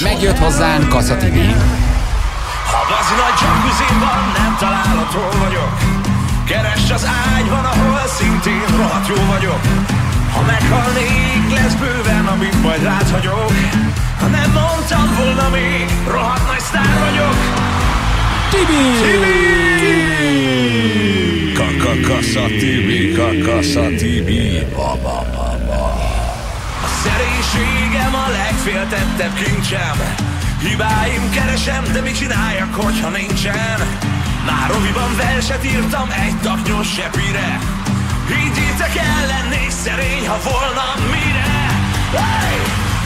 Megjött hozzánk Kassa TV. Ha bazi nagy jacuzziban nem találod, hol vagyok Keresd az ágyban, ahol szintén rohadt jó vagyok Ha meghalnék, lesz bőven, amit majd rád hagyok Ha nem mondtam volna még, rohadt nagy sztár vagyok Tibi! Kakakasza Tibi, kakasza Tibi. Ba, ba, ba, ba. A szerénységem a legféltettebb kincsem. Hibáim keresem, de mit csináljak, hogyha nincsen? Már roviban verset írtam egy taknyos sepire. Higgyétek el, lennék szerény, ha volna mire. Hey!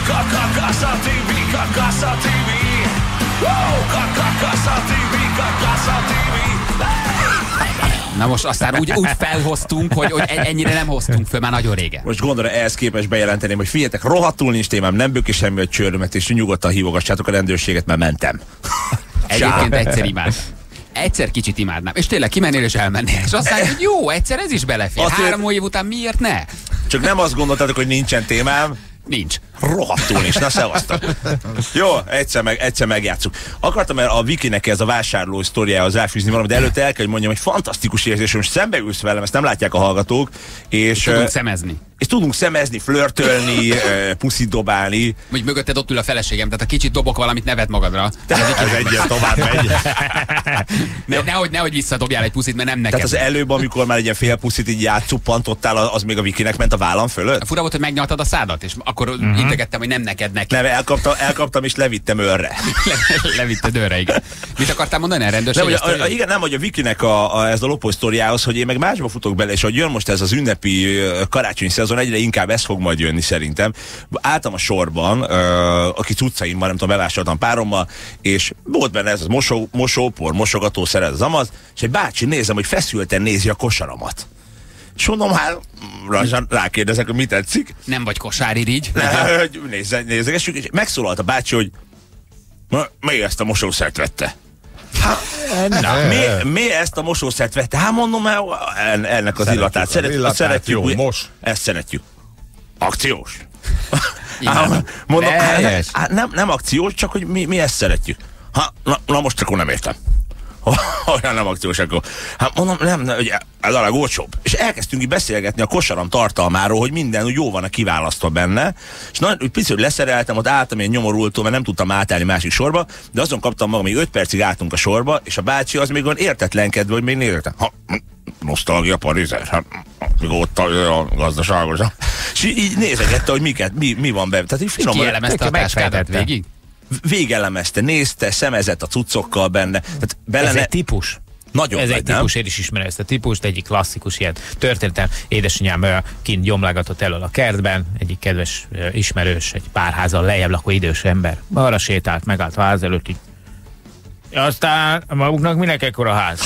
Kakakasza tibi, kakasza tibi Wow, kakakasza tibi, kakasza tibi Na most aztán úgy, úgy felhoztunk, hogy, hogy ennyire nem hoztunk föl már nagyon régen. Most gondolom, ehhez képest bejelenteném, hogy figyeljetek, rohadtul nincs témám, nem bőki semmi a csőrömet, és nyugodtan hívogassátok a rendőrséget, mert mentem. Egyébként egyszer imád. Egyszer kicsit imádnám. És tényleg kimennél és elmennél. És aztán, hogy jó, egyszer ez is belefér. Azt Három év után miért ne? Csak nem azt gondoltátok, hogy nincsen témám, Nincs. Rohadtul nincs, na szevasztok. Jó, egyszer, meg, egyszer megjátszuk. Akartam el a Vikinek ez a vásárló sztoriához ráfűzni valamit, de előtte el kell, hogy mondjam, hogy fantasztikus érzés, most szembeülsz velem, ezt nem látják a hallgatók, és, Tudunk szemezni. és tudunk szemezni, flörtölni, puszit dobálni. Vagy mögötted ott ül a feleségem, tehát ha kicsit dobok valamit, nevet magadra. Ez egyen tovább megy. Ne, nehogy, nehogy visszadobjál egy puszit, mert nem neked. Tehát az előbb, amikor már egy ilyen fél puszit így átcuppantottál, az még a Vikinek ment a vállam fölött? Fura volt, hogy megnyaltad a szádat, és akkor uh-huh. Integettem, hogy nem neked neki. Nem, elkaptam, elkaptam és levittem őrre. Le, levitted őre, igen. Mit akartál mondani a Nem, rendőrség? hogy a, a, igen, nem, hogy a Vikinek a, a, ez a lopó sztoriához, hogy én meg másba futok bele, és hogy jön most ez az ünnepi karácsonyi szezon, egyre inkább ez fog majd jönni szerintem. Álltam a sorban, ö, aki cuccaimmal, nem tudom, bevásároltam párommal, és volt benne ez a mosó, mosópor, mosogató szeret az amaz, és egy bácsi nézem, hogy feszülten nézi a kosaramat. És mondom, hát rákérdezek, hogy mit tetszik. Nem vagy kosáririgy. Ne, hogy nézze, nézegessük, és megszólalt a bácsi, hogy "Ma, mi ezt a mosószert vette? Na, mi, mi ezt a mosószert vette? Hát mondom, el, en- ennek az Szeretjük illatát. Szeret, illatát, szeretjük. jó, ugye? mos. Ezt szeretjük. Akciós. Hát, mondom, hát, hát, nem, nem akciós, csak hogy mi, mi ezt szeretjük. Ha, na, na most akkor nem értem. Olyan nem akciós akkor. Hát mondom, nem, nem ugye, ez a legolcsóbb. És elkezdtünk így beszélgetni a kosaram tartalmáról, hogy minden úgy jó van a kiválasztva benne. És nagyon, úgy picit hogy leszereltem, ott álltam én nyomorultól, mert nem tudtam átállni másik sorba, de azon kaptam magam, még 5 percig álltunk a sorba, és a bácsi az még olyan értetlenkedve, hogy még néztem. Ha, nosztalgia parizer, hát még ott a, a gazdaságos. És így, nézegette, hogy miket, mi, mi van benne. Tehát így finoman, Kielemezte a táskádat végig? Végelemezte, nézte, szemezett a cuccokkal benne. Tehát bele Ez egy típus. nagyon Ez egy nem? típus, én is ismerem ezt a típust, egyik klasszikus ilyen történetem. Édesanyám kint gyomlágatott elől a kertben, egyik kedves ismerős, egy pár házal lejjebb lakó idős ember. Arra sétált, megállt a ház előtt, így. Aztán maguknak minek ekkora ház?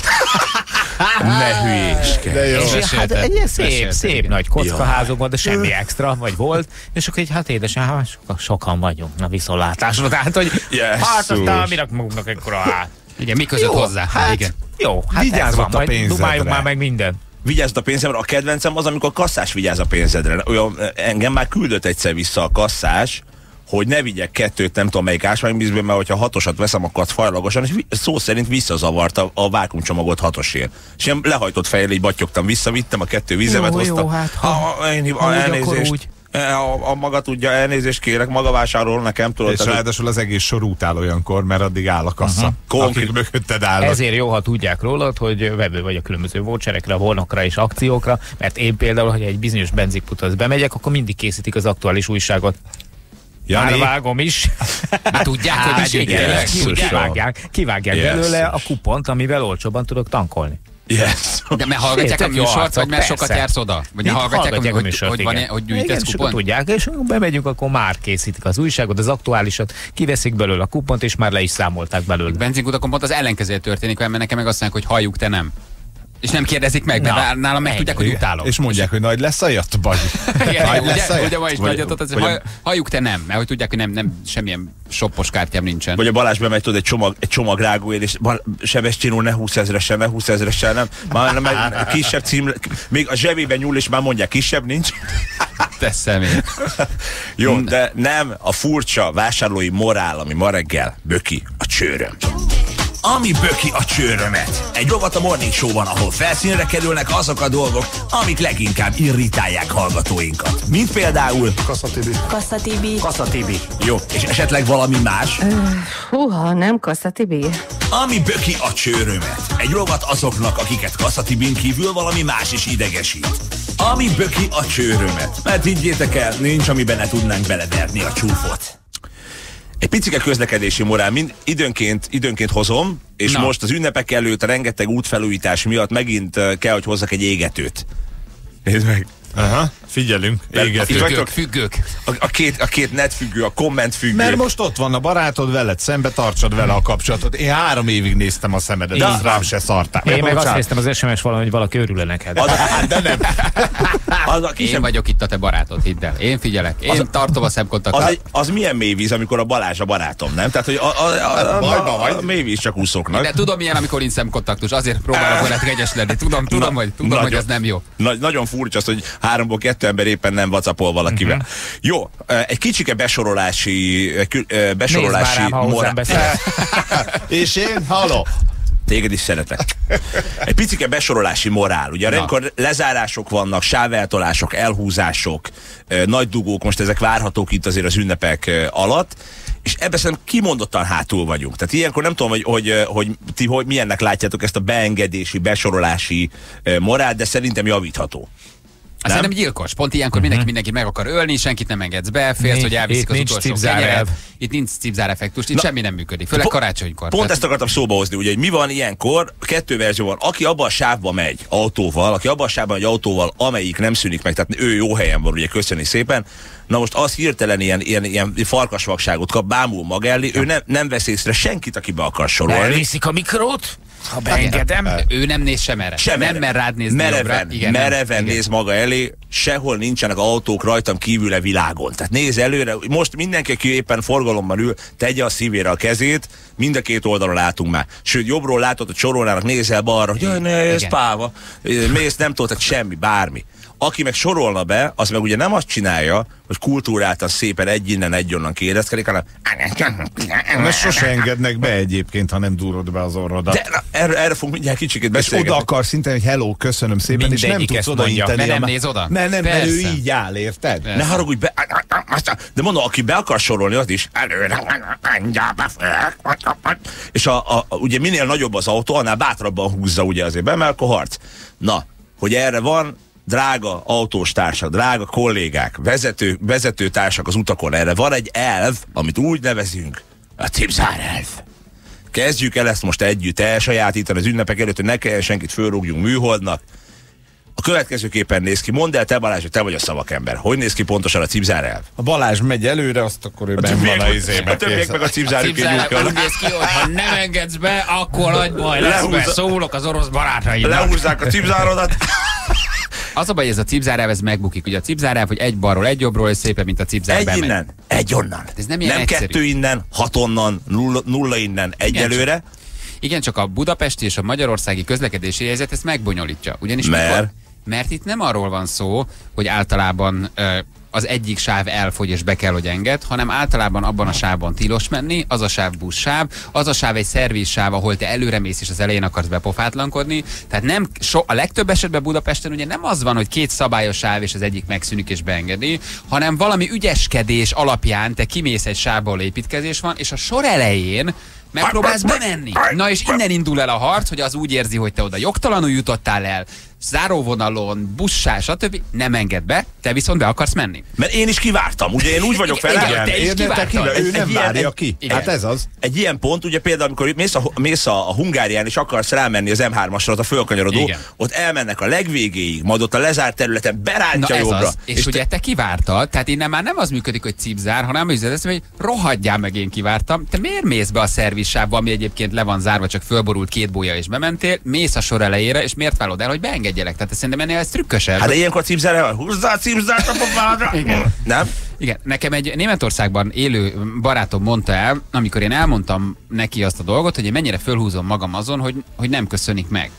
Ne hülyéskedj. De jó. És hát Mesélte. egy ilyen szép, Mesélte, szép igen. nagy kockaházunk volt, de semmi extra, vagy volt, és akkor egy hát édesen, hát sokan, sokan vagyunk, na viszontlátásra, tehát, hogy Jesszus. hát aztán minek maguknak ekkora ház. Igen, mi között hozzá? hát, Igen. jó, hát Vigyázz ez van, a majd dumáljuk már meg minden. Vigyázz a pénzemre, a kedvencem az, amikor a kasszás vigyáz a pénzedre. Olyan, engem már küldött egyszer vissza a kasszás, hogy ne vigyek kettőt, nem tudom melyik ásványvízből, mert hogyha hatosat veszem, akkor az fajlagosan, és szó szerint visszazavarta a vákumcsomagot hatosért. És én lehajtott fejjel így battyogtam, visszavittem a kettő vízemet, Jó, jó, hoztam. hát, ha- ha, én, ha úgy, akkor elnézést. úgy. E, A, a, maga tudja, elnézést kérek, maga vásárol nekem, tudod. És hogy- ráadásul az egész sor utál olyankor, mert addig áll a kassa. Uh-huh. Konkrét- Akik mögötted állnak. Ezért jó, ha tudják rólad, hogy vevő vagy a különböző voucherekre, vonokra és akciókra, mert én például, hogy egy bizonyos benzinkuthoz bemegyek, akkor mindig készítik az aktuális újságot. Már Jani, vágom is. Már tudják, hogy Hát megyünk igen, ki- kivágják, kivágják Jesszus. belőle a kupont, amivel olcsóban tudok tankolni. Yes. De mert hallgatják a Tök jó műsort, arcok, vagy mert sokat jársz oda? Vagy Itt hallgatják, hogy, a műsort, hogy, van, igen. hogy igen, gyűjtesz és akkor kupon? tudják, és akkor bemegyünk, akkor már készítik az újságot, az aktuálisat, kiveszik belőle a kupont, és már le is számolták belőle. Benzinkutakon pont az ellenkezője történik, mert nekem meg azt mondják, hogy halljuk, te nem. És nem kérdezik meg, mert Na, nálam meg tudják, hogy Igen. utálom. És mondják, hogy nagy lesz a jött, Bazi. Igen, Nagy ugye, lesz a jött? ugye ma is Vagy- nagyot azért vagy- hall- halljuk te nem, mert hogy tudják, hogy nem, nem semmilyen soppos kártyám nincsen. Vagy a Balázs bemegy, tudod, egy csomag, egy csomag rágóér, és Sebestyén úr ne 20 ezeresen, ne 20 ezeresen, nem. Már nem, egy kisebb cím, még a zsebében nyúl, és már mondják, kisebb nincs. Teszem én. Jó, de nem a furcsa vásárlói morál, ami ma reggel böki a csőröm. Ami böki a csőrömet. Egy rovat a Morning Show-ban, ahol felszínre kerülnek azok a dolgok, amik leginkább irritálják hallgatóinkat. Mint például, Kassa Tibi. Kassa Tibi. Jó, és esetleg valami más, Húha, nem Kassa Tibi. ami böki a csőrömet. Egy rovat azoknak, akiket Kassa Tibin kívül valami más is idegesít. Ami böki a csőrömet. Mert higgyétek el, nincs, amiben ne tudnánk beleverni a csúfot. Egy picike közlekedési morál, mind időnként, időnként hozom, és Na. Most az ünnepek előtt a rengeteg útfelújítás miatt megint uh, kell, hogy hozzak egy égetőt. Nézd meg. Aha, figyelünk. Így Függők, vagytok? függők. A, a, két, a két net függő, a komment függő. Mert most ott van a barátod veled, szembe tartsad vele a kapcsolatot. Én három évig néztem a szemedet, De- rám se szartál. Én meg azt néztem az SMS valami, hogy valaki örül neked. Az, De nem. az, a Én kisebb, vagyok itt a te barátod, hidd el. Én figyelek. Én Az- tartom a szemkontaktot. az, egy, az milyen mélyvíz, amikor a Balázs a barátom, nem? Tehát, hogy a, a, a, a, Bajba a, vagy. a mélyvíz csak úszoknak. De tudom milyen, amikor nincs szemkontaktus, azért próbálok veled kegyes lenni. Tudom, tudom, Na, hogy, tudom nagyon- hogy ez nem jó. Nagy, nagyon furcsa az, hogy háromból kettő ember éppen nem whatsappol valakivel. Uh-huh. Jó, egy kicsike besorolási, eh, Nézd már besorolási rám, morál. És én, haló. Téged is szeretek. Egy picike besorolási morál. Ugye amikor lezárások vannak, sáveltolások, elhúzások, nagy dugók, most ezek várhatók itt azért az ünnepek alatt, és ebben szerintem kimondottan hátul vagyunk. Tehát ilyenkor nem tudom, hogy, hogy, hogy ti hogy milyennek látjátok ezt a beengedési, besorolási eh, morál, de szerintem javítható. Azt Nem? nem gyilkos. Pont ilyenkor mindenki mindenki meg akar ölni, senkit nem engedsz be, félsz, hogy elviszik itt az utolsó kenyeret. Itt nincs cipzár effektus, itt Na, semmi nem működik. Főleg po- karácsonykor. Pont Tehát- ezt akartam szóba hozni, ugye, hogy mi van ilyenkor, kettő verzió van. Aki abban a sávba megy autóval, aki abban a sávban megy autóval, amelyik nem szűnik meg, tehát ő jó helyen van, ugye köszöni szépen. Na most az hirtelen ilyen, ilyen, ilyen farkasvakságot kap, bámul maga elé, ő nem, nem vesz észre senkit, aki be akar sorolni. Elviszik a mikrót, ha beengedem. Ő nem néz sem erre. Sem nem erre. mer rád nézni Mereven, jobbra. Igen, nem. mereven Igen. néz maga elé, sehol nincsenek autók rajtam kívül a világon. Tehát néz előre, most mindenki, aki éppen forgalomban ül, tegye a szívére a kezét, mind a két oldalon látunk már. Sőt, jobbról látod, hogy sorolnának, nézel balra, hogy jaj, ne, ez Igen. páva. Mész, nem tudod, tehát semmi, bármi. Aki meg sorolna be, az meg ugye nem azt csinálja, hogy kultúráltan szépen egy innen, egy onnan kérdezkedik, hanem Mert sose engednek be egyébként, ha nem durod be az orrodat. de na, erre, erre fogunk mindjárt kicsikét és beszélgetni. oda akar szintén, hogy hello, köszönöm szépen, és nem Mindegyik tudsz ezt oda mondja. inteni. Mert nem a- néz oda? Mert nem, mert ő Persze. így áll, érted? Persze. Ne haragudj be. De mondom, aki be akar sorolni, az is előre. És a, a, a, ugye minél nagyobb az autó, annál bátrabban húzza ugye azért be, mert akkor harc. Na, hogy erre van drága autós társak, drága kollégák, vezető, vezetőtársak az utakon, erre van egy elv, amit úgy nevezünk, a cipzár elv. Kezdjük el ezt most együtt elsajátítani az ünnepek előtt, hogy ne kelljen senkit fölrúgjunk műholdnak. A következőképpen néz ki. Mondd el te Balázs, hogy te vagy a szavakember. Hogy néz ki pontosan a cipzár elv? Ha Balázs megy előre, azt akkor ő benn van a izébe. a többiek meg a cipzárjuk Cipzár úgy néz ki, hogy ha nem engedsz be, akkor nagy baj lesz, Lehúzza- mert szólok az orosz barátaidnak. Lehúzzák a cipzárodat. Az a baj, ez a cipzárelv, ez megbukik. Ugye a cipzárelv, hogy egy balról, egy jobbról, és szépen, mint a cipzár Egy bemegy. innen, egy onnan. ez nem ilyen nem egyszerű. kettő innen, hat onnan, nulla, nulla innen, egy Igen, előre. Igen, csak a budapesti és a magyarországi közlekedési helyzet ezt megbonyolítja. Ugyanis Mert? Mikor, mert itt nem arról van szó, hogy általában ö, az egyik sáv elfogy és be kell, hogy enged, hanem általában abban a sávban tilos menni, az a sáv buszsáv, az a sáv egy szervízsáv, ahol te előre mész és az elején akarsz bepofátlankodni. Tehát nem, so, a legtöbb esetben Budapesten ugye nem az van, hogy két szabályos sáv és az egyik megszűnik és beengedi, hanem valami ügyeskedés alapján te kimész egy sávból építkezés van, és a sor elején megpróbálsz bemenni. Na és innen indul el a harc, hogy az úgy érzi, hogy te oda jogtalanul jutottál el, záróvonalon, busszá, stb. nem enged be, te viszont be akarsz menni. Mert én is kivártam, ugye én úgy vagyok vele. igen, te is Érted, te kivártad. ki, ő nem egy ilyen- várja egy- ki. igen. Hát ez az. Egy ilyen pont, ugye például, amikor mész a, mész a, a Hungárián és akarsz rámenni az M3-asra, az a fölkanyarodó, Igen. ott elmennek a legvégéig, majd ott a lezárt területen Na berántja ez jobbra. az. És, és ugye te kivártad, tehát innen már nem az működik, hogy cipzár, hanem az üzlet, hogy rohadjál meg, én kivártam. Te miért mész be a szervissávba, ami egyébként le van zárva, csak fölborult két bója és bementél, mész a sor elejére, és miért válod el, hogy beengedjelek? Tehát szerintem ennél ez trükkösebb. Hát de ilyenkor cipzere van, húzzá a cipzárt a pofádra. Igen. Nem? Igen, nekem egy Németországban élő barátom mondta el, amikor én elmondtam neki azt a dolgot, hogy én mennyire fölhúzom magam azon, hogy, hogy nem köszönik meg.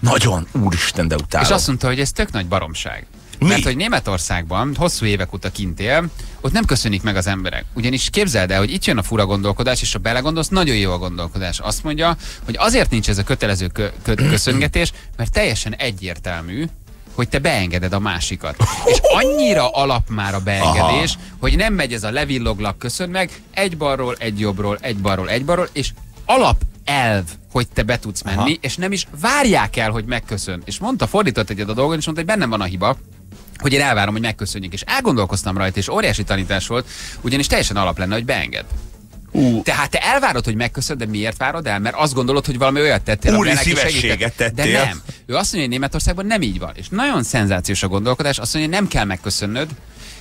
Nagyon, úristen, de utálom. És azt mondta, hogy ez tök nagy baromság. Mi? Mert hogy Németországban hosszú évek óta kint él, ott nem köszönik meg az emberek. Ugyanis képzeld el, hogy itt jön a fura gondolkodás, és ha belegondolsz, nagyon jó a gondolkodás. Azt mondja, hogy azért nincs ez a kötelező kö- kö- köszöngetés, mert teljesen egyértelmű, hogy te beengeded a másikat. És annyira alap már a beengedés, Aha. hogy nem megy ez a levilloglak, köszön meg, egy balról, egy jobbról, egy balról, egy balról, és alap elv, hogy te be tudsz menni, Aha. és nem is várják el, hogy megköszön. És mondta, fordított egyet a dolgon, és mondta, hogy bennem van a hiba, hogy én elvárom, hogy megköszönjük. És elgondolkoztam rajta, és óriási tanítás volt, ugyanis teljesen alap lenne, hogy beenged. Ú, Tehát te elvárod, hogy megköszönd, de miért várod el? Mert azt gondolod, hogy valami olyat tettél, Úri szívességet segített. De nem. Ő azt mondja, hogy Németországban nem így van. És nagyon szenzációs a gondolkodás. Azt mondja, hogy nem kell megköszönnöd,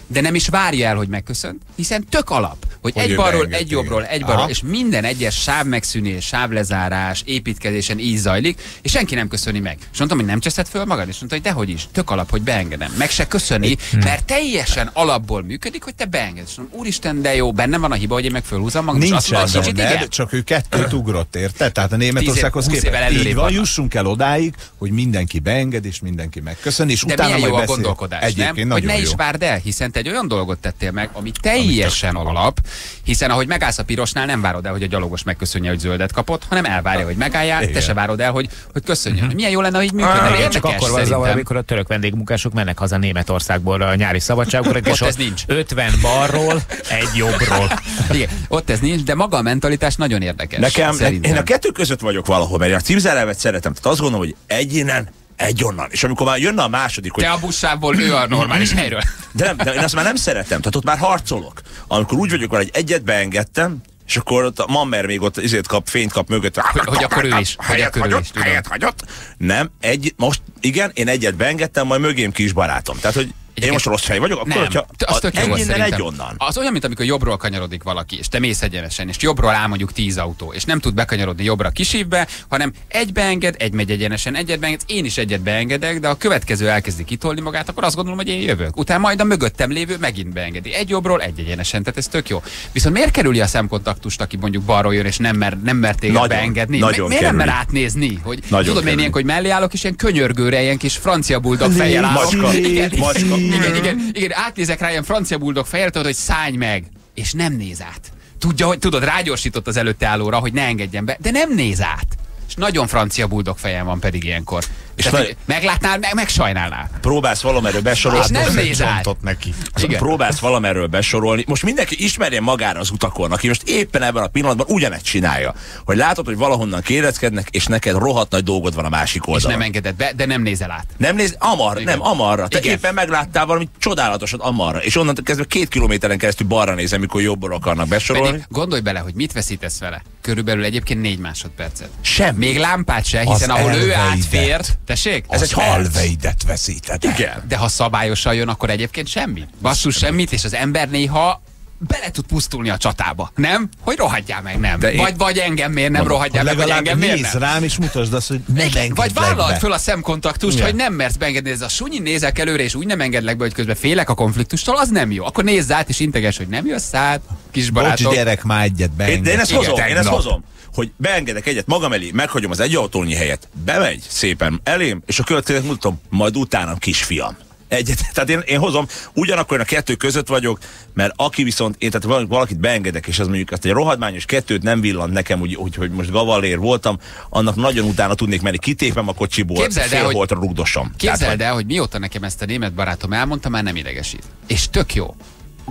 de nem is várja el, hogy megköszönt, hiszen tök alap, hogy, Hogy egy balról, egy jobbról, egy balról, és minden egyes sáv megszűnés, sávlezárás, építkezésen így zajlik, és senki nem köszöni meg. És mondtam, hogy nem cseszed föl magad, és mondta, hogy dehogy is, tök alap, hogy beengedem. Meg se köszöni, mert teljesen alapból működik, hogy te beengedsz. És mondom, úristen, de jó, bennem van a hiba, hogy én meg fölhúzom magam, és azt Nincs mondom, ez kicsit benned, igen. csak ő kettőt ugrott, érted? Tehát a Németországhoz képest. Így van, jussunk el odáig, hogy mindenki beenged, és mindenki megköszön, és De utána majd jó a gondolkodás, Egyébként nem? Hogy ne is várd el, hiszen te egy olyan dolgot tettél meg, ami teljesen alap, hiszen ahogy megállsz a pirosnál, nem várod el, hogy a gyalogos megköszönje, hogy zöldet kapott, hanem elvárja, hogy megálljál, te Igen. se várod el, hogy, hogy köszönjön. Milyen jó lenne, hogy működne. Érdekes, csak akkor van zavar, amikor a török vendégmunkások mennek haza Németországból a nyári szabadságokra, és Ott ez nincs. 50 balról, egy jobbról. Igen, ott ez nincs, de maga a mentalitás nagyon érdekes. Nekem, szerintem. én a kettő között vagyok valahol, mert én a cipzárelvet szeretem. Tehát azt gondolom, hogy egy innen, egy onnan. És amikor már jönne a második, hogy Te a buszsávból, ő a normális helyről. De, nem, de én azt már nem szeretem, tehát ott már harcolok. Amikor úgy vagyok, hogy egy egyet beengedtem, és akkor ott a mammer még ott izét kap, fényt kap mögött. Hogy- hogy akkor ő is, Helyet hagyott, is, helyet hagyott. Nem, egy, most igen, én egyet beengedtem, majd mögém kis barátom. Tehát, hogy én most rossz fej vagyok, akkor Nem, hogyha az tök jó egy innen, egy onnan. Az olyan, mint amikor jobbról kanyarodik valaki, és te mész egyenesen, és jobbról áll mondjuk tíz autó, és nem tud bekanyarodni jobbra kisívbe, hanem egy beenged, egy megy egyenesen, egyet beenged, én is egyet beengedek, de a következő elkezdi kitolni magát, akkor azt gondolom, hogy én jövök. Utána majd a mögöttem lévő megint beengedi. Egy jobbról, egy egyenesen, tehát ez tök jó. Viszont miért kerüli a szemkontaktust, aki mondjuk balról jön, és nem mer, nem mer téged Nagyon, beengedni? nagyon miért nem mer kerüli. átnézni? Hogy Nagyon tudod, én kerüli. ilyen, hogy mellé állok, és ilyen könyörgőre, ilyen kis francia buldog fejjel állok. Macska. Igen, Macska. Igen, igen, igen, átnézek rá ilyen francia buldog fejjel, tudod, hogy szállj meg, és nem néz át. Tudja, hogy tudod, rágyorsított az előtte állóra, hogy ne engedjen be, de nem néz át. És nagyon francia buldog fejem van pedig ilyenkor. És És Tehát, nagy- meglátnál, meg megsajnálnál. Próbálsz valamerről besorolni. És nem Adott egy néz át. csontot neki. Igen. Próbálsz valamerről besorolni. Most mindenki ismerjen magára az utakon, aki most éppen ebben a pillanatban ugyanezt csinálja. Hogy látod, hogy valahonnan kéreckednek, és neked rohadt nagy dolgod van a másik És oldalon. nem engedett be, de nem nézel át. Nem néz, amar, Igen. nem, amarra. Te Igen. éppen megláttál valami csodálatosat amarra, és onnantól kezdve két kilométeren keresztül balra nézem, mikor jobbra akarnak besorolni. Pedig gondolj bele, hogy mit veszítesz vele. Körülbelül egyébként négy másodpercet. Semmi. Még lámpát se, hiszen ahol ő átfért, tessék? Ez egy harc. elveidet veszíted. Igen. De ha szabályosan jön, akkor egyébként semmi. Basszus semmit, és az ember néha bele tud pusztulni a csatába. Nem? Hogy rohadjál meg, nem. De én- Vagy, vagy engem miért nem rohadjál meg, vagy Legalább engem miért nézz nem. rám, és mutasd azt, hogy nem Igen, vagy vállald be. föl a szemkontaktust, Igen. hogy nem mersz beengedni, ez a sunyi nézek előre, és úgy nem engedlek be, hogy közben félek a konfliktustól, az nem jó. Akkor nézz át, és integes, hogy nem jössz át, kis Bocs, barátom. gyerek, már egyet Én, beenged. de én ezt Igen, hozom, én ezt hozom. Hogy beengedek egyet magam elé, meghagyom az egy autónyi helyet, bemegy szépen elém, és a következőt mutatom, majd utánam kisfiam. Egyet, tehát én, én hozom, ugyanakkor én a kettő között vagyok, mert aki viszont, én tehát val- valakit beengedek, és az mondjuk azt egy rohadmányos kettőt nem villant nekem, úgy, úgy hogy most gavallér voltam, annak nagyon utána tudnék menni, kitépem a kocsiból, Képzeld fél holtra rugdosom. Képzeld el, hogy mióta nekem ezt a német barátom elmondta, már nem idegesít. És tök jó.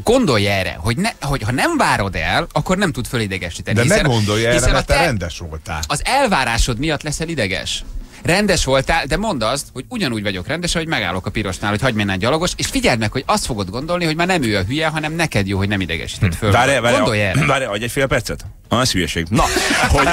Gondolj erre, hogy, ne, hogy ha nem várod el, akkor nem tud fölidegesíteni. De ne hiszen- gondolj erre, mert te rendes voltál. Az elvárásod miatt leszel ideges. Rendes voltál, de mondd azt, hogy ugyanúgy vagyok rendes, hogy megállok a pirosnál, hogy hagyd menjen gyalogos, és figyeld meg, hogy azt fogod gondolni, hogy már nem ő a hülye, hanem neked jó, hogy nem idegesített föl. Várj, várj, Gondolj erre. várj, adj egy fél percet. Ah, ez hülyeség. Na, hogy...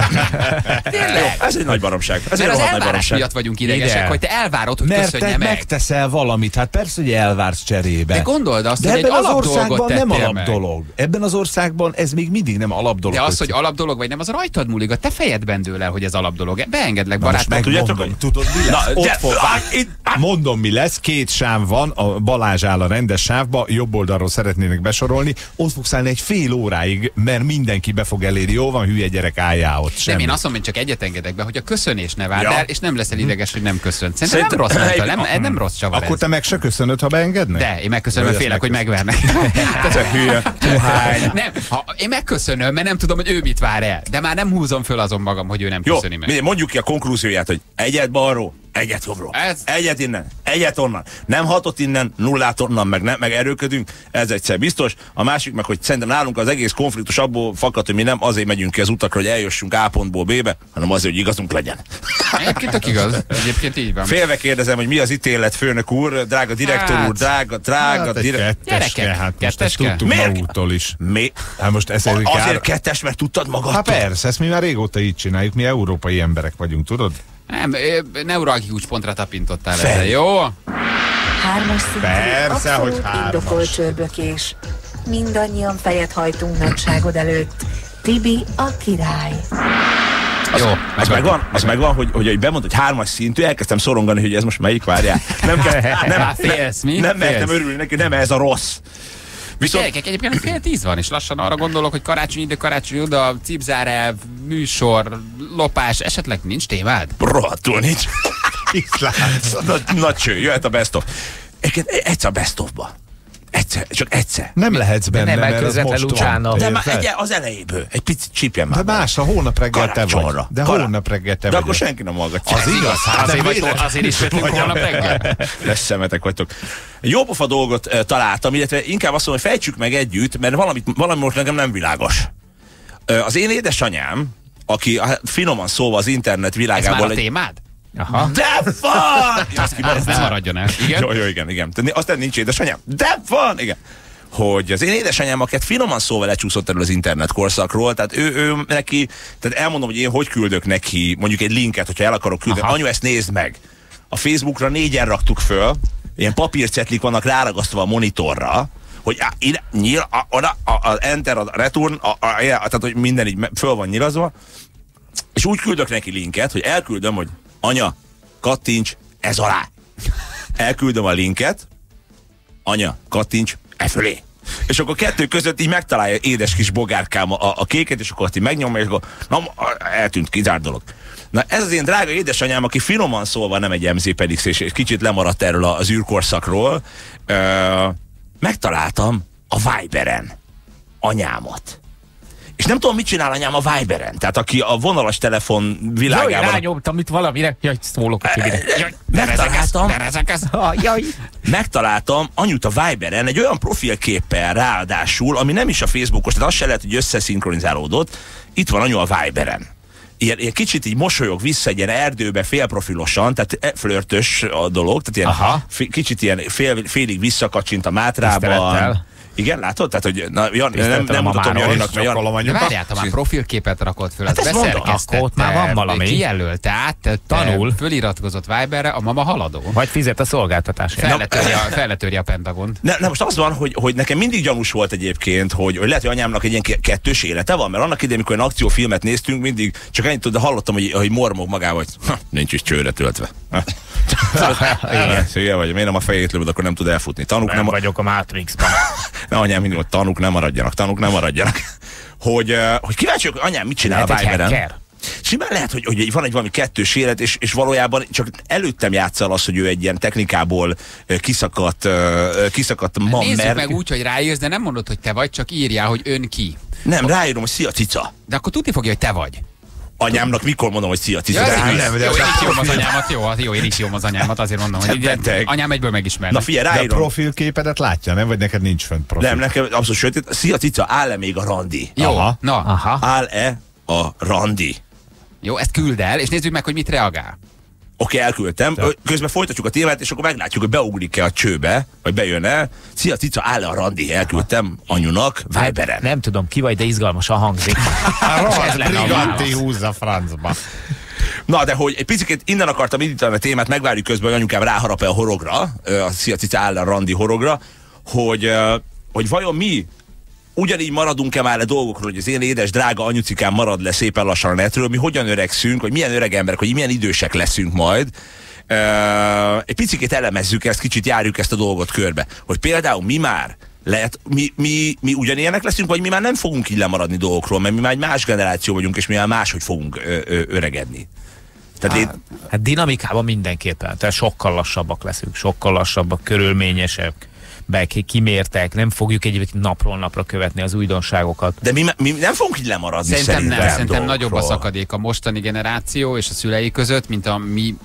Jó, ez egy nagy baromság. Ez egy Mert az rohadt nagy elvárás baromság. miatt vagyunk idegesek, Ide. hogy te elvárod, hogy Mert te meg. megteszel valamit, hát persze, hogy elvársz cserébe. De gondold azt, De hogy egy ebben az alapdolgot országban nem alap meg. dolog. Ebben az országban ez még mindig nem alap dolog. De az, hogy alapdolog vagy nem, az rajtad múlik, a te fejedben dől el, hogy ez alapdolog. Beengedlek, Na most barát. tudjátok, megmondom, hogy- tudod mi lesz? Na, Ott de- fog, Ah, itt- Mondom, mi lesz, két sáv van, a Balázs áll a rendes sávba, jobb oldalról szeretnének besorolni, ott fogsz állni egy fél óráig, mert mindenki be fog elérni. Jó van, hülye gyerek, álljál ott. Nem, Semmi. én azt mondom, hogy csak egyet engedek be, hogy a köszönés ne várd Ja. el, és nem leszel ideges, hogy nem köszönt. Szerintem Szerintem- nem rossz mental, nem, nem rossz csavar Akkor ez. te meg se köszönöd, ha beengednek? De, én megköszönöm, mert félek, hogy megvernek. Te hülye. Puhány. Nem, ha, én megköszönöm, mert nem tudom, hogy ő mit vár el. De már nem húzom föl azon magam, hogy ő nem köszöni meg. mondjuk ki a konklúzióját, hogy egyet balról, egyet jobbról. Ez- Egyet innen, egyet onnan. Nem hatot innen, nullát onnan, meg, ne, meg erőködünk, ez egyszer biztos. A másik meg, hogy szerintem nálunk az egész konfliktus abból fakad, hogy mi nem azért megyünk ki az utakra, hogy eljussunk A pontból B-be, hanem azért, hogy igazunk legyen. Egyébként tök igaz. Egyébként így van. Félve kérdezem, hogy mi az ítélet, főnök úr, drága direktor Hát. úr, drága, drága Hát direktor. ketteske, Gyerekek, hát most ezt tudtuk Miért? magútól is. Mi? Hát most ez Azért kár... kettes, mert tudtad magadtól. Hát persze, ezt mi már régóta így csináljuk, mi európai emberek vagyunk, tudod? Nem, neuralgikus pontra tapintottál Fel. ezzel, jó? Hármas szintű, Persze, abszolút hogy hármas. indokolt csörbökés. Mindannyian fejet hajtunk nagyságod előtt. Tibi a király. Jó, Az megvan, az megvan, hogy, hogy, hogy bemond, hogy hármas szintű, elkezdtem szorongani, hogy ez most melyik várjál. Nem, kezd, nem, félsz, mi? nem mertem örülni neki, nem ez a rossz. Viszont Gyerekek, egyébként fél tíz van, és lassan arra gondolok, hogy karácsony ide, karácsony oda, cipzárev, műsor, lopás, esetleg nincs témád? rohadtul nincs. Nagy, nagy cső, jöhet a best of. Egyébként egyszer a best ofba. Egyszer, csak egyszer. Nem lehetsz benne, nem mert ez most utána. van. De már egy, az elejéből, egy picit csípjen De már. bele. más, a hónap reggel te vagy. De Kará- hónap reggel te De vagy. akkor senki nem hallgatja. Az igaz, hát Azért, de vagy, azért is jöttünk holnap reggel. Lesz szemetek vagytok. Jó pofa dolgot uh, találtam, illetve inkább azt mondom, hogy fejtsük meg együtt, mert valamit, valami most nekem nem világos. Uh, az én édesanyám, aki hát, finoman szólva az internet Ez már világából a egy... témád? Aha. De van! Azt Ez nem maradjon el. Igen? Jó, jó, igen, igen. Tehát Aztán nincs édesanyám. De van! Igen. Hogy az én édesanyám, akiket finoman szóval lecsúszott erről az internet korszakról, tehát ő, ő neki, tehát elmondom, hogy én hogy küldök neki mondjuk egy linket, hogyha el akarok küldeni. Aha. Anyu, ezt nézd meg. A Facebookra négyen raktuk föl, ilyen papírcetlik vannak ráragasztva a monitorra, hogy á, ide, nyíl, a, oda, a, a enter, a return, a, a, a, tehát hogy minden így föl van nyirazva, és úgy küldök neki linket, hogy elküldöm, hogy anya, kattints ez alá. Elküldöm a linket, anya, kattints e fölé. És akkor kettő között így megtalálja édes kis bogárkám a, a kéket, és akkor azt így megnyomja, és akkor na, eltűnt, kizárt dolog. Na ez az én drága édesanyám, aki finoman szólva nem egy MZ Pedix, és és kicsit lemaradt erről az űrkorszakról, ö, megtaláltam a Viberen anyámat. És nem tudom, mit csinál anyám a Viberen. Tehát aki a vonalas telefon Jaj, világában... rányomtam itt valamire. Jaj, szólok a Tibire. Jaj, megtaláltam, Ah, jaj. megtaláltam anyut a Viberen egy olyan profilképpel ráadásul, ami nem is a Facebookos, tehát az se lehet, hogy összeszinkronizálódott. Itt van anyu a Viberen. Ilyen, ilyen kicsit így mosolyog vissza egy ilyen erdőbe félprofilosan, tehát e- flörtös a dolog, tehát ilyen, Aha. kicsit ilyen fél, félig visszakacsint a Mátrában. Igen, látod? Tehát, hogy na, Jan, nem, nem a mutatom Janinak, mert Jan, De várjál, ha már profilképet rakott föl, Hát ezt akkor ott már van valami. Kijelölte át, Tanul. föliratkozott Viberre, a mama haladó. Vagy fizet a szolgáltatásért. Felletörje, a- pentagont. Ne, ne, most az van, hogy, hogy nekem mindig gyanús volt egyébként, hogy, hogy lehet, hogy anyámnak egy ilyen ke- kettős élete van, mert annak idején, amikor olyan akciófilmet néztünk, mindig csak ennyit de hallottam, hogy, hogy mormog magával, hogy ha, nincs is csőre töltve. Ha. Igen, igen, vagy miért nem a fejét lövöd, akkor nem tud elfutni. Tanúk Nem nem, a... vagyok a Matrixban. ne, anyám mindig, hogy tanúk nem maradjanak, tanúk nem maradjanak. Hogy, eh, hogy kíváncsi vagyok, anyám mit csinál Lehet a Viberen. Simán lehet, hogy, hogy van egy valami kettős élet, és, és valójában csak előttem játszal az, hogy ő egy ilyen technikából ö, kiszakadt, ö, kiszakadt Nézzük mammer. meg úgy, hogy ráírsz, de nem mondod, hogy te vagy, csak írjál, hogy ön ki. Nem, ráírom, hogy szia cica. De akkor tudni fogja, hogy te vagy. Anyámnak mikor mondom, hogy szia cica. Ja, hát igaz. nem, de jó, én az anyámat, jó, az- jó, én is jó az anyámat, azért mondom, hogy igen, Beteg. anyám egyből megismer. Na figyelj, De a ráírom. profilképedet látja, nem? Vagy neked nincs fent profil? Nem, nekem abszolút sötét. Szia cica, áll-e még a randi? Jó, Aha. na, Aha. Áll-e a randi? jó, ezt küld el, és nézzük meg, hogy mit reagál. Oké, elküldtem. Ö, Közben folytatjuk a témát, és akkor meglátjuk, hogy beugrik-e a csőbe, vagy bejön-e. Szia, cica, áll a randi, elküldtem anyunak, Viberen. Nem tudom ki vagy, de izgalmasan hangzik. A briganti húzza francba. Na, de hogy egy picit innen akartam indítani a témát, megvárjuk közben, hogy anyukám ráharap-e a horogra, a Szia Cica áll a randi horogra, hogy, hogy vajon mi ugyanígy maradunk-e már a dolgokról, hogy az én édes, drága anyucikám marad le szépen lassan a netről, mi hogyan öregszünk, hogy milyen öreg emberek, hogy milyen idősek leszünk majd. Uh, egy picit elemezzük ezt, kicsit járjuk ezt a dolgot körbe. Hogy például mi már lehet, mi, mi, mi ugyanilyenek leszünk, vagy mi már nem fogunk így lemaradni dolgokról, mert mi már egy más generáció vagyunk, és mi már máshogy fogunk ö, ö, öregedni. Tehát én, Hát dinamikában mindenképpen. Tehát sokkal lassabbak leszünk, sokkal lassabbak, körülményesek, be, ki- kimértek, nem fogjuk egyébként napról napra követni az újdonságokat. de mi, mi nem fogunk így lemaradni Szerintem nem, szerintem szerintem nagyobb a dolgokról. szakadék a mostani generáció és a szülei között, mint a mi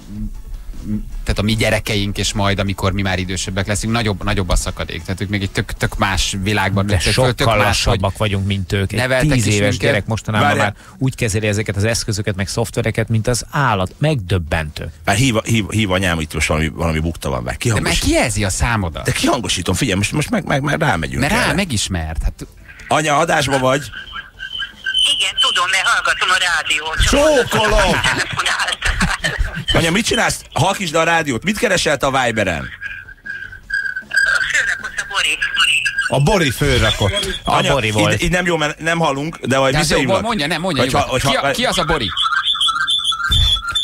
tehát a mi gyerekeink, és majd, amikor mi már idősebbek leszünk, nagyobb, nagyobb a szakadék. Tehát ők még egy tök, tök más világban De tök sokkal más, hogy lassabbak vagyunk, mint ők. Egy neveltek tíz éves minket. gyerek mostanában Várjál. már úgy kezeli ezeket az eszközöket, meg szoftvereket, mint az állat. Megdöbbentő. Már hív, hív, hív anyám, itt most valami, valami bukta van meg. de meg kijelzi a számodat. de kihangosítom, figyelj, most, most meg, meg, meg rámegyünk. Mert rá erre. megismert. Hát, Anya, adásba vagy? Igen, tudom, mert hallgatom a rádiót. Csókolom! Anya, mit csinálsz? Halkítsd le a rádiót. Mit keresel a Viberen? Főrakott a Bori. A Bori főrakott. A Bori volt. Így, így, nem jó, mert nem hallunk, de majd tehát jó, visszahívlak. mondja, nem, mondja Hogyha- hogyha- ki, a, ki az a Bori?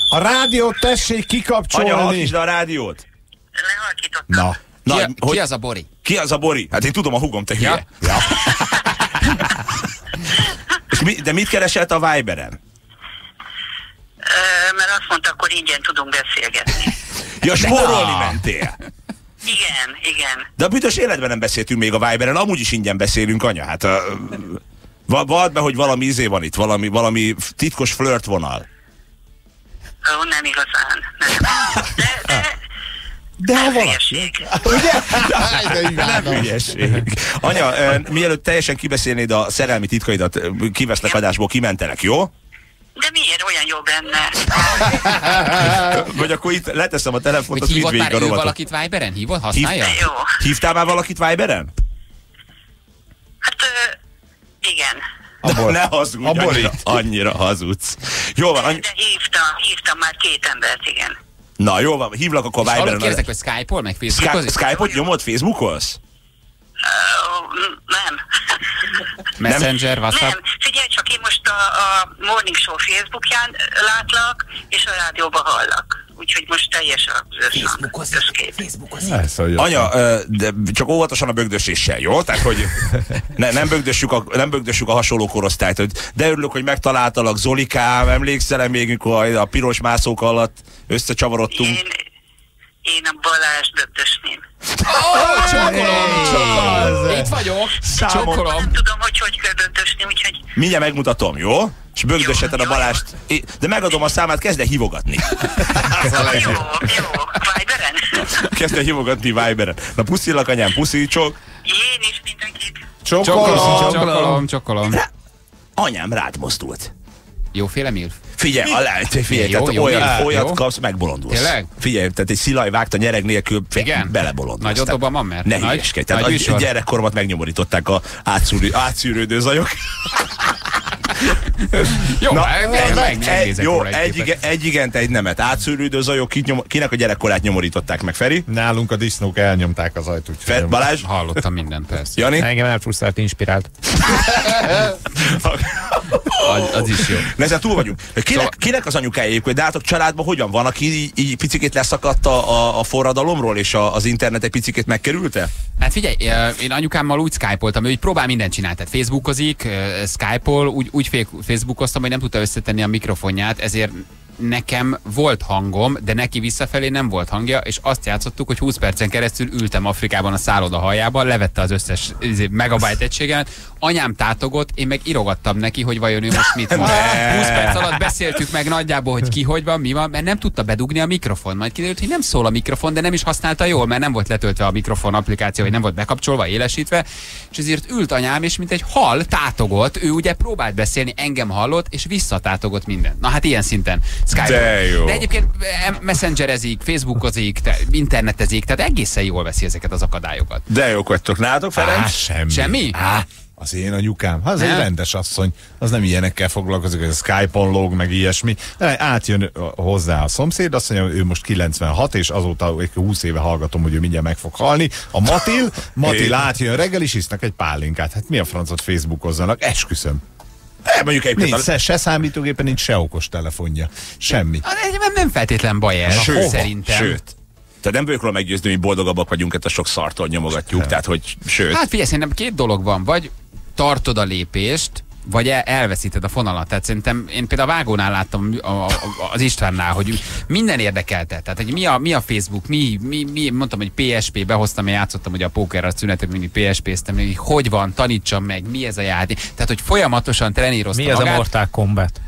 A rádiót tessék Anya, kikapcsolni. halkítsd le a rádiót. Lehalkítottam. Na, Na, ki, hogy, ki az a Bori? ki az a Bori? Hát én tudom, a hugom, te hülye. Ja. mi, de mit keresel a Viberen? Ö, mert azt mondta, akkor ingyen tudunk beszélgetni. Ja, spórolni mentél. Igen, igen. De a büdös életben nem beszéltünk még a Viberen, amúgy is ingyen beszélünk, anya. Hát uh, va- vald be, hogy valami izé van itt, valami, valami titkos flirt vonal. Ó, nem igazán. Nem. De, de, de ha valaki. hülyeség. De Nem imádom. hülyeség. Anya, mielőtt teljesen kibeszélnéd a szerelmi titkaidat, kivesznek adásból, kimentelek, jó? De miért olyan jó benne? Vagy akkor itt leteszem a telefont, Hogy az hívott már a ő rovatot. valakit Viberen? Hívott? Használja? Jó. Hívtál már valakit Viberen? Hát, ö, igen. A Bor- Ne hazudj, annyira, annyira hazudsz. Jó van, any- De hívtam, hívtam már két embert, igen. Na jó van, hívlak akkor És Viberen. kérdezek, hogy Skype-ol, meg Facebookozik? Skype-ot nyomod, Facebookolsz? M- nem. Messenger, WhatsApp? Nem, figyelj csak, én most a, a Morning Show Facebookján látlak, és a rádióban hallak. Úgyhogy most teljes az összhang, összkép. Ez, hogy Anya, de csak óvatosan a bögdöséssel, jó? Tehát, hogy ne, nem, bögdössük a, nem bögdössük a hasonló korosztályt. Hogy de örülök, hogy megtaláltalak, Zolikám, emlékszel még, mikor a piros mászók alatt összecsavarodtunk? Én, én a Balázs dögdösném. Csókolom. Itt vagyok. Számom. Csókolom. Nem tudom, hogy hogy kell dögdösni, úgyhogy Mindjárt megmutatom, jó? És bögdösheted a Balást. De megadom a számát, kezd el hívogatni. jó, jó, Viberen? Kezd el hívogatni Viberen. Na puszilak anyám, puszi, csok. Én is mindenkit. Csókolom, Csokolom. csókolom, csókolom. Anyám rád mozdult. Jóféle milf? Figyelj, alá, figyelj, Jó, tehát jó, olyat, jó. olyat Jó. kapsz, megbolondulsz. Tényleg? Figyelj, tehát egy szilaj vágta nyereg nélkül, Igen? belebolondulsz. Nagyot Tehát dob a mammer? Ne Nagy- hülyeskedj. Tehát nagy a gyerekkoromat megnyomorították a átszűrő, átszűrődő zajok. Jó, Na, meg, meg, meg, egy, jó, egy igen, egy igent, egy nemet. Átszűrődő zajok, nyom, kinek a gyerekkorát nyomorították meg, Feri? Nálunk a disznók elnyomták az ajtót. úgyhogy Fer, nem- Balázs? Hallottam mindent, persze. Jani? Engem elfrusztrált, inspirált. Az, az is jó. Ne, ezen túl vagyunk. Kinek, Szóval- kinek az anyukája egyébként? De átok családban hogyan van? Aki így, így picikét leszakadt a, a, a forradalomról, és a, az internet egy picikét megkerülte? Hát figyelj, én anyukámmal úgy skype-oltam, ő így próbál mindent csinálni. Tehát Facebookozik, Skype-ol, úgy, úgy Facebookoztam, hogy nem tudta összetenni a mikrofonját, ezért nekem volt hangom, de neki visszafelé nem volt hangja, és azt játszottuk, hogy 20 percen keresztül ültem Afrikában a szálloda haljában, levette az összes izé, megabyte egységet, anyám tátogott, én meg irogattam neki, hogy vajon ő most mit mond. 20 perc alatt beszéltük meg nagyjából, hogy ki hogy van, mi van, mert nem tudta bedugni a mikrofon. Majd kiderült, hogy nem szól a mikrofon, de nem is használta jól, mert nem volt letöltve a mikrofon applikáció, vagy nem volt bekapcsolva, élesítve, és ezért ült anyám, és mint egy hal tátogott, ő ugye próbált beszélni, engem hallott, és visszatátogott mindent. Na hát ilyen szinten. Skype. De jó. De egyébként messengerezik, facebookozik, te, internetezik, tehát egészen jól veszi ezeket az akadályokat. De jók vagytok nálatok, Á, Ferenc? semmi. Semmi? Á, az én anyukám. Az egy Nem? rendes asszony. Az nem ilyenekkel foglalkozik, hogy a Skype-on lóg, meg ilyesmi. De átjön hozzá a szomszéd, azt mondja, ő most 96, és azóta 20 éve hallgatom, hogy ő mindjárt meg fog halni. A Matil, Matil átjön reggel, és isznak egy pálinkát. Hát mi a francot Facebookozzanak? Esküszöm. Eh, mondjuk egyébként Nincs se, se számítógépen, nincs se okos telefonja. Semmi. De Nem, nem feltétlen baj ez, Sőt, szerintem. Sőt. Tehát nem vagyok róla meggyőzni, hogy boldogabbak vagyunk, ezt a sok szartól nyomogatjuk. Tehát, hogy sőt. Hát figyelj, szerintem két dolog van. Vagy tartod a lépést, vagy el, elveszíted a fonalat. Tehát szerintem én például a vágónál láttam a, a, a, az Istvánnál, hogy minden érdekelte. Tehát, hogy mi a, mi a Facebook, mi, mi, mi, mondtam, hogy PSP, behoztam, én játszottam ugye a póker a szünetet, mindig PSP-ztem, hogy hogy van, tanítsam meg, mi ez a játék. Tehát, hogy folyamatosan trenírozta Mi ez a magát. Mortal Kombat?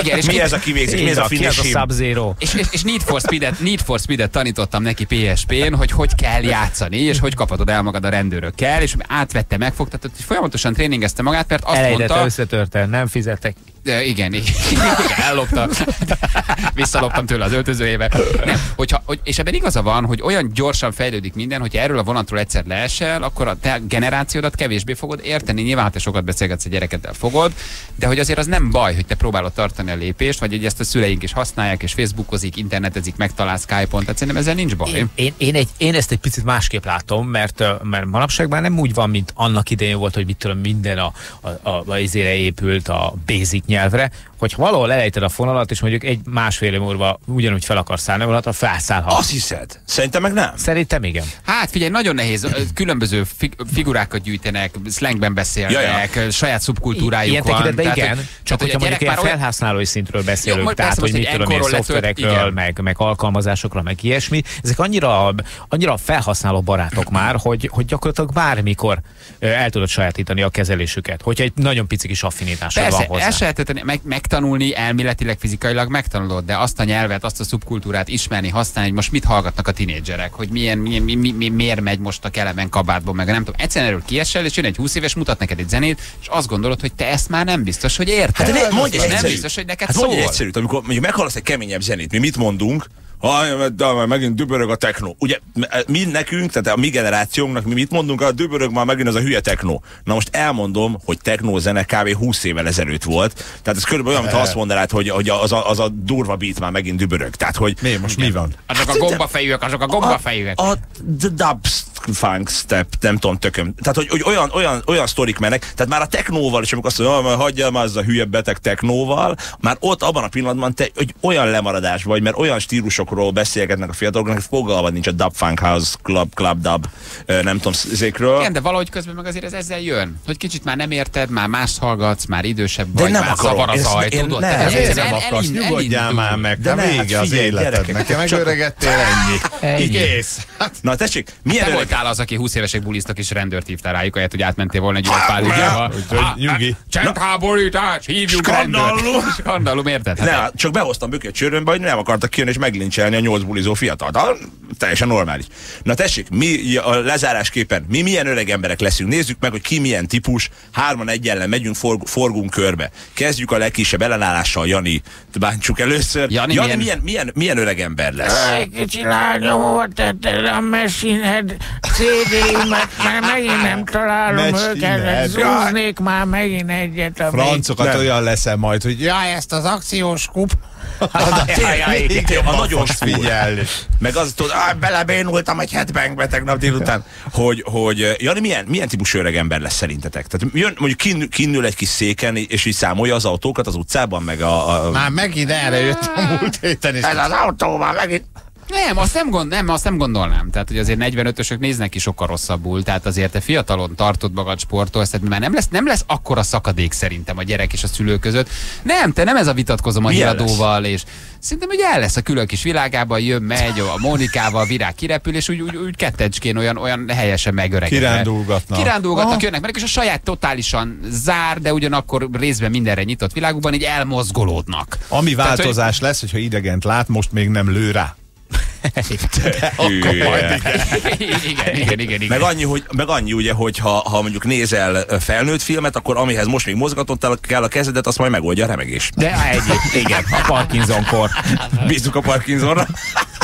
Igen, és Mi ez a kivégzés? Mi ez a a? Sub-Zero? és, és, és Need for Speed-et, Need for Speed-et tanítottam neki PSP-n, hogy hogy kell játszani, és hogy kapatod el magad a rendőrökkel, és átvette, megfogta, tehát hogy folyamatosan tréningezte magát, mert azt mondta, összetörte, nem fizetek. Igen, igen, ellopta, visszaloptam tőle az öltözőjébe. Nem, hogyha, hogy, és ebben igaza van, hogy olyan gyorsan fejlődik minden, hogyha erről a vonatról egyszer leesel, akkor a te generációdat kevésbé fogod érteni. Nyilván, ha te sokat beszélgetsz a gyerekeddel, fogod, de hogy azért az nem baj, hogy te próbálod tartani a lépést, vagy hogy ezt a szüleink is használják, és Facebookozik, internetezik, megtalál Skype-on, tehát szerintem ezzel nincs baj. Én, én, én, egy, én ezt egy picit másképp látom, mert, mert manapság már nem úgy van, mint annak idején volt, hogy mit tudom, minden a, a, a, a épült a basic nyelvre, hogy valahol elejted a fonalat, és mondjuk egy másfél év múlva ugyanúgy fel akarsz szállni, vonatra felszállhat. Azt hiszed? Szerintem meg nem. Szerintem igen. Hát figyelj, nagyon nehéz, különböző fi- figurákat gyűjtenek, slangben beszélnek, Ja, saját szubkultúrájuk Ilyen van. Tehát, igen, hogy- csak hogy hogyha a mondjuk ilyen felhasználói szintről beszélünk, Jó, tehát persze hogy mit tudom, ilyen letölt- szoftverekről, meg, meg alkalmazásokra, meg ilyesmi, ezek annyira, annyira felhasználó barátok már, hogy, hogy gyakorlatilag bármikor el tudod sajátítani a kezelésüket, hogyha egy nagyon pici kis affinitásod Persze, van hozzá. elsajátítatni, meg, megtanulni elméletileg, fizikailag megtanulod, de azt a nyelvet, azt a szubkultúrát ismerni, használni, hogy most mit hallgatnak a tinédzserek, hogy milyen, milyen mi, mi, mi, miért megy most a kelemen kabátból, meg nem tudom. Egyszerűen erről kiesel, és jön egy 20 éves, mutat neked egy zenét, és azt gondolod, hogy te ezt már nem biztos, hogy érted. Hát de ne, mondj egy nem biztos, hogy neked hát szól. mondj egy egyszerűt, amikor mondjuk meghallasz egy keményebb zenét, mi mit mondunk? Ha, de már megint dübörög a techno. Ugye mi nekünk, tehát a mi generációnknak, mi mit mondunk, a dübörög már megint az a hülye techno. Na most elmondom, hogy techno zene kb. 20 évvel ezelőtt volt. Tehát ez körülbelül olyan, mintha azt mondanád, hogy, hogy az, a, az a durva beat már megint dübörög. Tehát, hogy Mi, most mi van? Azok a gombafejűek, azok a gombafejűek. a, a the dub funk step, nem tudom, tököm. Tehát, hogy, hogy olyan, olyan, olyan sztorik mennek, tehát már a technóval, és amikor azt mondja, hogy hagyjál már ez a hülye beteg technóval, már ott abban a pillanatban te hogy olyan lemaradás vagy, mert olyan stílusokról beszélgetnek a fiataloknak, hogy fogalmad nincs a dub funk house, club, club dub, nem tudom, székről. Igen, de valahogy közben meg azért ez ezzel jön, hogy kicsit már nem érted, már mást hallgatsz, már idősebb De vagy, nem már akarom. zavar a Ezt zaj, én tudod? nem. Tehát Miért egyszerűen nem akarsz? elin- Nyugodjál elindul. már meg, De de ne, hát vége az figyelj, életednek. csak- megöregedtél ennyi. Ennyi. Kész. Hát, Na tessék, milyen öreg... voltál az, aki 20 évesek buliztak és rendőrt hívtál rájuk, ahelyett, hogy átmentél volna egy pálinkával. Úgyhogy nyugi. Csendháborítás, hívjuk Skandallum. rendőrt. Skandalum, érted? Hát Ne, csak behoztam bököt csőrönbe, hogy nem akartak kijönni és meglincselni a nyolc bulizó fiatalt. Ah, teljesen normális. Na tessék, mi a lezárásképpen, mi milyen öreg emberek leszünk. Nézzük meg, hogy ki milyen típus. Hárman egy ellen megyünk, forg, forgunk körbe. Kezdjük a legkisebb ellenállással, Jani. Bántsuk először. Jani, Jani milyen- milyen, milyen, milyen öreg ember lesz? Egy kicsi lányom volt tetted a Head CD-imet, mert megint nem találom Machine őket, zúznék már megint egyet a Francokat Nem. olyan leszel majd, hogy Jaj, ezt az akciós kup. A nagyon figyelni. Meg az, tudod, belebénultam egy headbangbe tegnap délután, hogy, hogy Jani, milyen, milyen típusú öreg ember lesz szerintetek? Tehát jön, mondjuk kin, kinnül egy kis széken, és így számolja az autókat az utcában, meg a... a Már megint erre jött a múlt héten, és ez az autó már megint... Nem, azt nem, gond, nem, azt nem gondolnám. Tehát, hogy azért 45-ösök néznek ki sokkal rosszabbul. Tehát azért te fiatalon tartod magad sportolsz, tehát már nem lesz, nem lesz akkora szakadék szerintem a gyerek és a szülő között. Nem, te nem ez a vitatkozom a Milyen híradóval, és szerintem, hogy el lesz a külön kis világában, jön, megy, a Mónikával, a virág kirepül, és úgy, úgy, úgy kettecskén olyan, olyan helyesen megöregedve. Kirándulgatnak. Kirándulgatnak, Aha. jönnek meg, és a saját totálisan zár, de ugyanakkor részben mindenre nyitott világukban így elmozgolódnak. Ami Tehát, hogy- változás lesz, hogyha idegent lát, most még nem lő rá. Hülye. igen, igen, igen, igen. Meg annyi, hogy, meg annyi ugye, hogy ha, ha mondjuk nézel felnőtt filmet, akkor amihez most még mozgatottál kell a kezedet, azt majd megoldja a remegés. De egy, igen, a Parkinson-kor. Bízunk a Parkinsonra.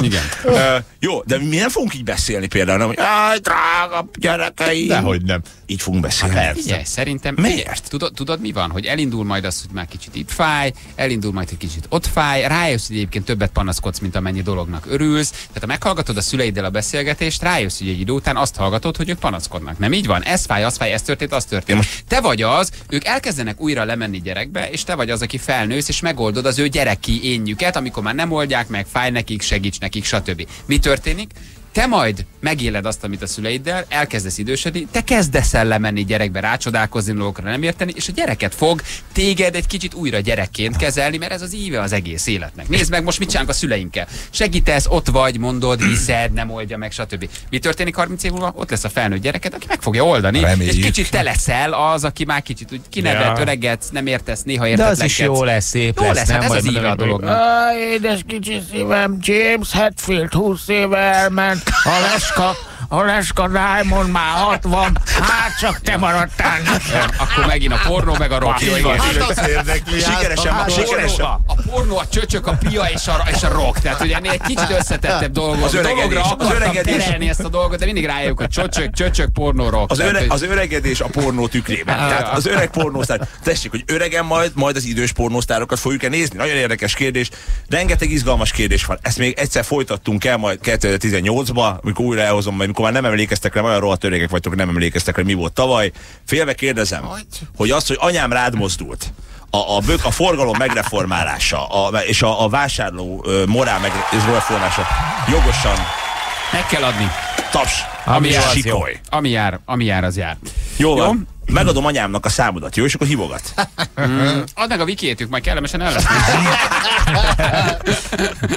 Igen. Ö, jó, de mi nem fogunk így beszélni például, nem, hogy áj, drága gyerekeim. Dehogy nem. Így fogunk beszélni. Figyelj, szerintem... Miért? Tudod, tudod, mi van? Hogy elindul majd az, hogy már kicsit itt fáj, elindul majd, hogy kicsit ott fáj, rájössz, hogy egyébként többet panaszkodsz, mint amennyi dolognak örülsz. Tehát ha meghallgatod a szüleiddel a beszélgetést, rájössz, hogy egy idő után azt hallgatod, hogy ők panaszkodnak. Nem így van? Ez fáj, az fáj, ez történt, az történt. Te vagy az, ők elkezdenek újra lemenni gyerekbe, és te vagy az, aki felnősz, és megoldod az ő gyereki énjüket, amikor már nem oldják meg, fáj nekik, segíts nekik, stb. Mi történik? te majd megéled azt, amit a szüleiddel, elkezdesz idősödni, te kezdesz el lemenni gyerekbe, rácsodálkozni dolgokra, nem érteni, és a gyereket fog téged egy kicsit újra gyerekként kezelni, mert ez az íve az egész életnek. Nézd meg, most mit csinálunk a szüleinkkel. Segítesz, ott vagy, mondod, viszed, nem oldja meg, stb. Mi történik 30 év múlva? Ott lesz a felnőtt gyereket, aki meg fogja oldani, Reméljük. és kicsit te leszel az, aki már kicsit úgy kinevet, Ja. öregetsz, nem értesz, néha De értetlenkedsz. az is jó lesz, szép Jó lesz. lesz, hát ez az íve a dolognak. Édes kicsi szívem, James Hetfield 20 éve elment, a Leska, a Leska Diamond már 60, hát csak te maradtál. Akkor megint a pornó, meg a rock. Igen. Hát az érdekli. hát, Sikeresen, hát, sikeresen. A pornó, a csöcsök, a pia és a, és a rock. Tehát ugye ennél egy kicsit összetettebb dolgok. Az öregedés, az öregedés. ezt a dolgot, de mindig rájövök, hogy csöcsök, csöcsök, pornó, rock. Az, Tehát, öre, hogy- az öregedés a pornó tükrében. Tehát az öreg pornósztár. Tessék, hogy öregen majd, majd az idős pornósztárokat fogjuk-e nézni? Nagyon érdekes kérdés. Rengeteg izgalmas kérdés van. Ezt még egyszer folytattunk el majd 2018-ba, amikor újra elhozom, majd amikor már nem emlékeztek rá, olyan rohadt öregek vagytok, nem emlékeztek rá, mi volt tavaly. Félve kérdezem, hogy az, hogy anyám rád mozdult, a, a, bök, a forgalom megreformálása a, és a, a vásárló ö, morál megreformálása jogosan meg kell adni. taps, Ami és jár, jó. sikoly. Ami jár, ami jár, az jár. Jó van. Megadom anyámnak a számodat, jó? És akkor hívogat. Add meg a wikiétük, majd kellemesen el lesz.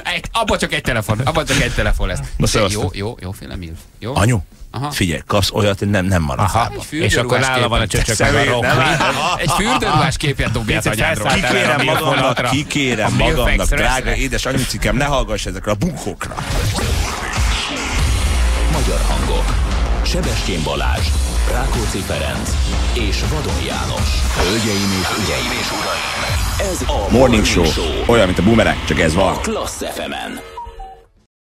egy, abba csak egy telefon, abba csak egy telefon lesz. Na, szevasztok. jó, jó, jó, féle mil. Jó? Anyu, Aha. figyelj, kapsz olyat, hogy nem, nem marad. Aha. Egy És akkor nála van a csöcsök meg a rock. Egy fürdőruhás képet dobját el. Kikérem magamnak, kikérem A magamnak, drága édes anyucikem, ne hallgass ezekre a bunkókra. Magyar hangok. Sebestyén Balázs, Rákóczi Ferenc és Vadon János. Hölgyeim és hölgyeim és uraim. Ez a Morning Show, olyan, mint a boomerang, csak ez van. Klassz FM-en.